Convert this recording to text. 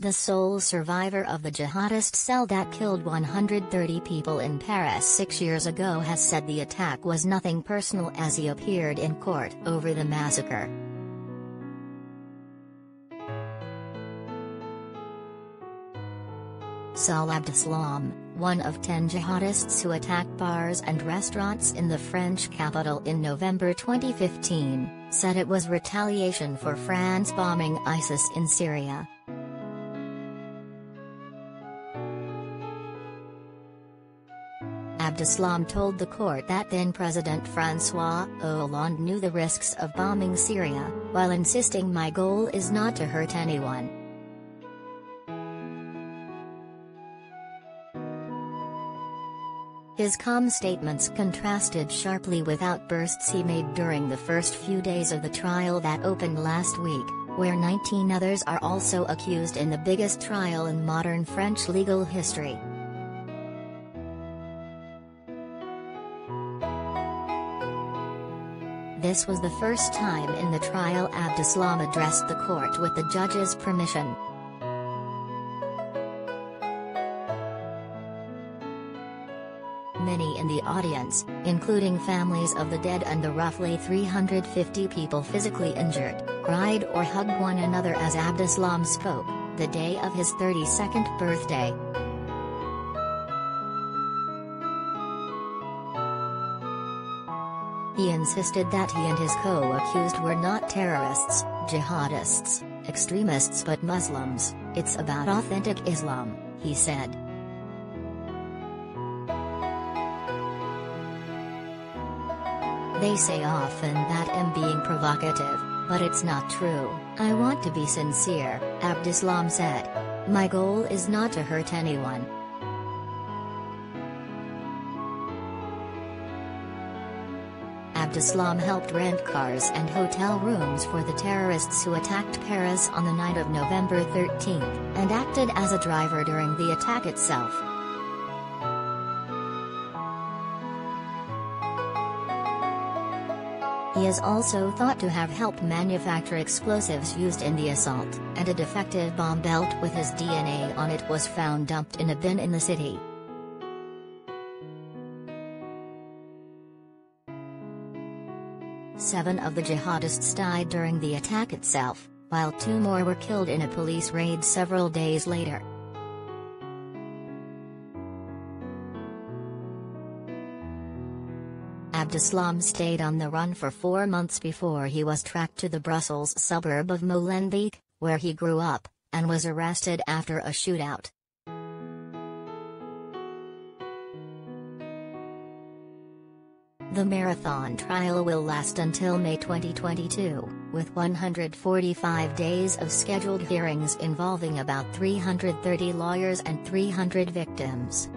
the sole survivor of the jihadist cell that killed 130 people in Paris six years ago has said the attack was nothing personal as he appeared in court over the massacre. Salah Abdeslam, one of ten jihadists who attacked bars and restaurants in the French capital in November 2015, said it was retaliation for France bombing ISIS in Syria. Abdeslam told the court that then-President François Hollande knew the risks of bombing Syria, while insisting my goal is not to hurt anyone. His calm statements contrasted sharply with outbursts he made during the first few days of the trial that opened last week, where 19 others are also accused in the biggest trial in modern French legal history. This was the first time in the trial Abdeslam addressed the court with the judge's permission. Many in the audience, including families of the dead and the roughly 350 people physically injured, cried or hugged one another as Abdeslam spoke, the day of his 32nd birthday. He insisted that he and his co-accused were not terrorists, jihadists, extremists but Muslims, it's about authentic Islam, he said. They say often that I'm being provocative, but it's not true, I want to be sincere, Abdeslam said. My goal is not to hurt anyone. Abdeslam helped rent cars and hotel rooms for the terrorists who attacked Paris on the night of November 13, and acted as a driver during the attack itself. He is also thought to have helped manufacture explosives used in the assault, and a defective bomb belt with his DNA on it was found dumped in a bin in the city. Seven of the jihadists died during the attack itself, while two more were killed in a police raid several days later. Abdeslam stayed on the run for four months before he was tracked to the Brussels suburb of Molenbeek, where he grew up, and was arrested after a shootout. The marathon trial will last until May 2022, with 145 days of scheduled hearings involving about 330 lawyers and 300 victims.